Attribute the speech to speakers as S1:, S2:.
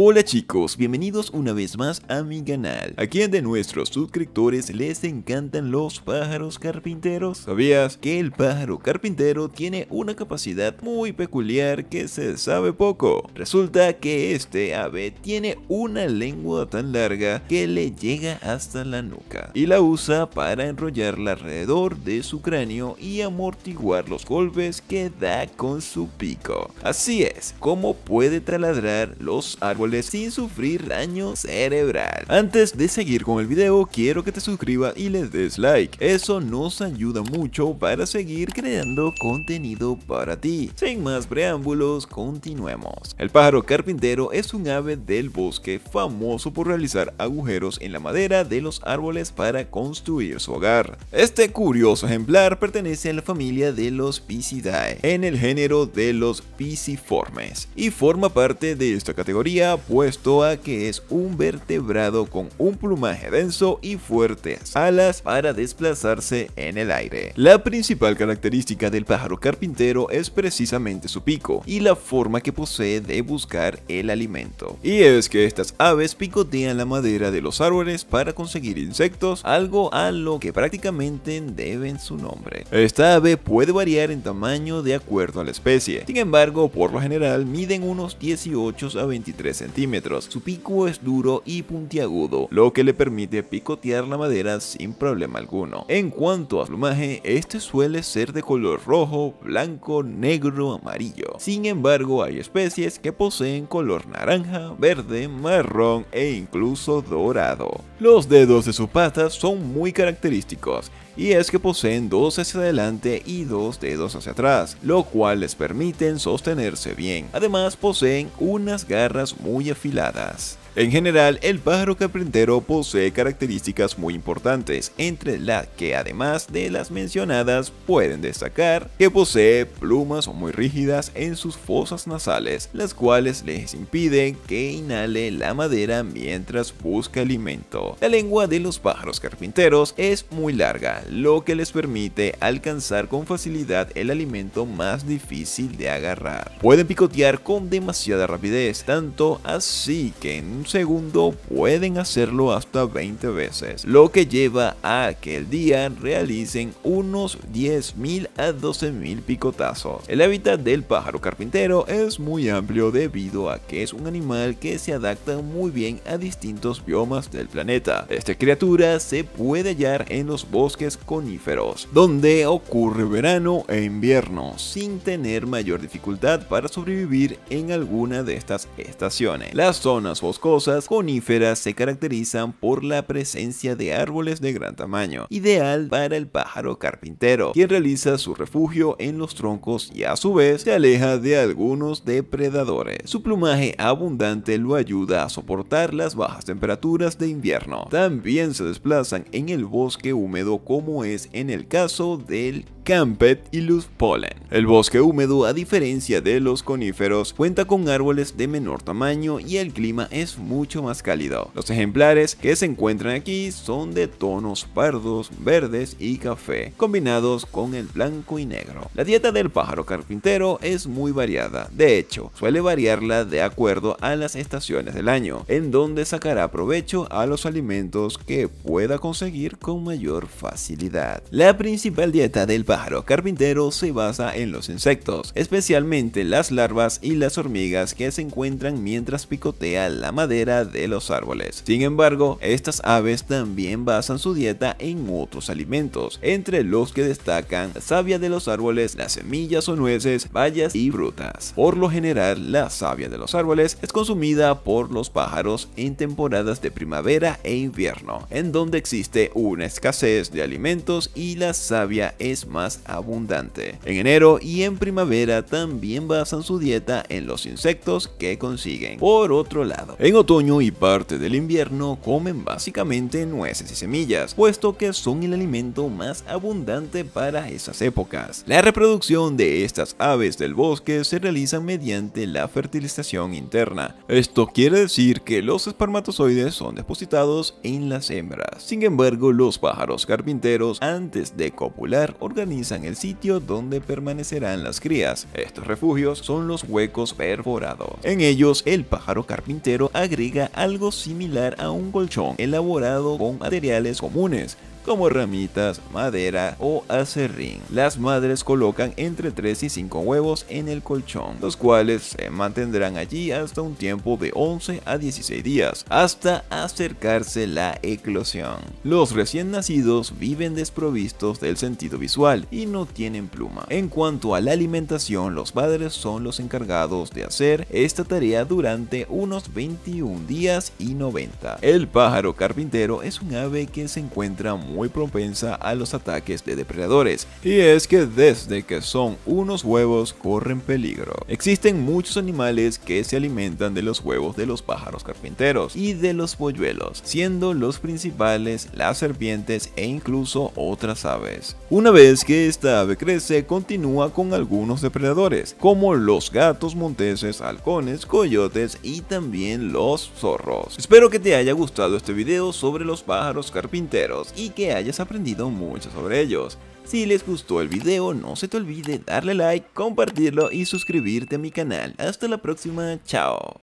S1: Hola chicos, bienvenidos una vez más a mi canal. ¿A quién de nuestros suscriptores les encantan los pájaros carpinteros? ¿Sabías que el pájaro carpintero tiene una capacidad muy peculiar que se sabe poco? Resulta que este ave tiene una lengua tan larga que le llega hasta la nuca y la usa para enrollarla alrededor de su cráneo y amortiguar los golpes que da con su pico. Así es, como puede taladrar los árboles sin sufrir daño cerebral. Antes de seguir con el video, quiero que te suscribas y les des like. Eso nos ayuda mucho para seguir creando contenido para ti. Sin más preámbulos, continuemos. El pájaro carpintero es un ave del bosque famoso por realizar agujeros en la madera de los árboles para construir su hogar. Este curioso ejemplar pertenece a la familia de los Pisidae, en el género de los Pisiformes, y forma parte de esta categoría puesto a que es un vertebrado con un plumaje denso y fuertes alas para desplazarse en el aire. La principal característica del pájaro carpintero es precisamente su pico y la forma que posee de buscar el alimento. Y es que estas aves picotean la madera de los árboles para conseguir insectos, algo a lo que prácticamente deben su nombre. Esta ave puede variar en tamaño de acuerdo a la especie, sin embargo por lo general miden unos 18 a 23 centímetros. Su pico es duro y puntiagudo, lo que le permite picotear la madera sin problema alguno. En cuanto a plumaje, este suele ser de color rojo, blanco, negro, amarillo. Sin embargo, hay especies que poseen color naranja, verde, marrón e incluso dorado. Los dedos de sus patas son muy característicos y es que poseen dos hacia adelante y dos dedos hacia atrás, lo cual les permiten sostenerse bien. Además poseen unas garras muy afiladas. En general, el pájaro carpintero posee características muy importantes, entre las que además de las mencionadas pueden destacar que posee plumas muy rígidas en sus fosas nasales, las cuales les impiden que inhale la madera mientras busca alimento. La lengua de los pájaros carpinteros es muy larga, lo que les permite alcanzar con facilidad el alimento más difícil de agarrar. Pueden picotear con demasiada rapidez, tanto así que en segundo pueden hacerlo hasta 20 veces, lo que lleva a que el día realicen unos 10.000 a 12.000 picotazos. El hábitat del pájaro carpintero es muy amplio debido a que es un animal que se adapta muy bien a distintos biomas del planeta. Esta criatura se puede hallar en los bosques coníferos, donde ocurre verano e invierno, sin tener mayor dificultad para sobrevivir en alguna de estas estaciones. Las zonas boscosas coníferas se caracterizan por la presencia de árboles de gran tamaño, ideal para el pájaro carpintero, quien realiza su refugio en los troncos y a su vez se aleja de algunos depredadores. Su plumaje abundante lo ayuda a soportar las bajas temperaturas de invierno. También se desplazan en el bosque húmedo como es en el caso del Campet y Luz Pollen. El bosque húmedo, a diferencia de los coníferos, cuenta con árboles de menor tamaño y el clima es mucho más cálido. Los ejemplares que se encuentran aquí son de tonos pardos, verdes y café, combinados con el blanco y negro. La dieta del pájaro carpintero es muy variada, de hecho, suele variarla de acuerdo a las estaciones del año, en donde sacará provecho a los alimentos que pueda conseguir con mayor facilidad. La principal dieta del pájaro pájaro carpintero se basa en los insectos, especialmente las larvas y las hormigas que se encuentran mientras picotea la madera de los árboles. Sin embargo, estas aves también basan su dieta en otros alimentos, entre los que destacan la savia de los árboles, las semillas o nueces, bayas y frutas. Por lo general, la savia de los árboles es consumida por los pájaros en temporadas de primavera e invierno, en donde existe una escasez de alimentos y la savia es más abundante. En enero y en primavera también basan su dieta en los insectos que consiguen. Por otro lado, en otoño y parte del invierno comen básicamente nueces y semillas, puesto que son el alimento más abundante para esas épocas. La reproducción de estas aves del bosque se realiza mediante la fertilización interna. Esto quiere decir que los espermatozoides son depositados en las hembras. Sin embargo, los pájaros carpinteros antes de copular organizan el sitio donde permanecerán las crías. Estos refugios son los huecos perforados. En ellos, el pájaro carpintero agrega algo similar a un colchón elaborado con materiales comunes, como ramitas, madera o acerrín. Las madres colocan entre 3 y 5 huevos en el colchón, los cuales se mantendrán allí hasta un tiempo de 11 a 16 días, hasta acercarse la eclosión. Los recién nacidos viven desprovistos del sentido visual y no tienen pluma. En cuanto a la alimentación, los padres son los encargados de hacer esta tarea durante unos 21 días y 90. El pájaro carpintero es un ave que se encuentra muy muy propensa a los ataques de depredadores, y es que desde que son unos huevos corren peligro. Existen muchos animales que se alimentan de los huevos de los pájaros carpinteros y de los polluelos, siendo los principales las serpientes e incluso otras aves. Una vez que esta ave crece, continúa con algunos depredadores, como los gatos monteses, halcones, coyotes y también los zorros. Espero que te haya gustado este video sobre los pájaros carpinteros y hayas aprendido mucho sobre ellos. Si les gustó el video, no se te olvide darle like, compartirlo y suscribirte a mi canal. Hasta la próxima, chao.